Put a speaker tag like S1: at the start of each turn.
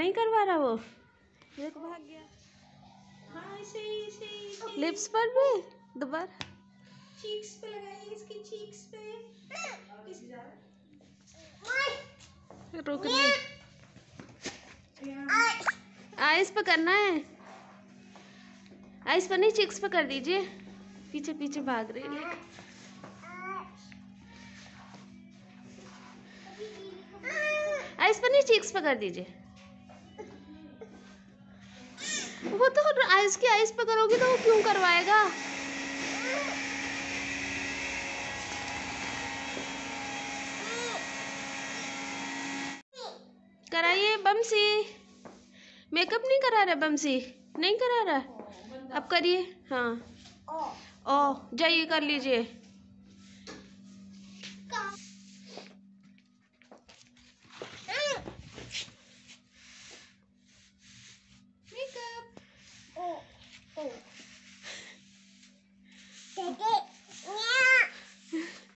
S1: नहीं करवा रहा वो? देखो भाग गया।
S2: हाँ ही ऐसे ही
S1: लिप्स पर भी? दोबारा।
S2: चीक्स पे लगाइए इसकी चीक्स पे। इस-
S1: रुक नहीं आइस पे करना है। आइस पर नहीं चिक्स पे कर दीजिए। पीछे पीछे भाग रही है। आइस पर नहीं चिक्स पे कर दीजिए। वो तो आइस की आइस पे करोगी तो वो क्यों करवाएगा? कराइए बमसी। मेकअप नहीं करा रहा बमसी? नहीं करा रहा? अब करिए हाँ। ओ जाइए कर लीजिए। そう。